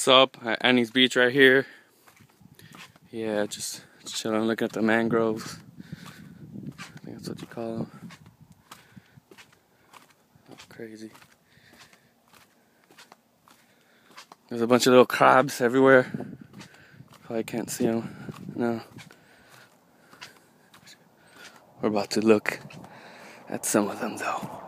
sup at Anne's Beach right here. Yeah, just chilling, looking at the mangroves. I think that's what you call them. That's crazy. There's a bunch of little crabs everywhere. Probably can't see them. No. We're about to look at some of them though.